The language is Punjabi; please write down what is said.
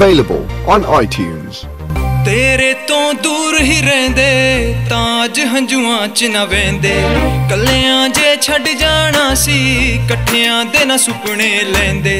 Available on iTunes. ਤੇਰੇ ਤੋਂ ਦੂਰ ਹੀ ਰਹਿੰਦੇ ਤਾਂ ਅੱਜ ਹੰਝੂਆਂ ਚ ਨਾ ਵੈਂਦੇ ਕੱਲਿਆਂ ਜੇ ਛੱਡ ਜਾਣਾ ਸੀ, ਇਕੱਠਿਆਂ ਦੇ ਨਾ ਸੁਪਨੇ ਲੈਂਦੇ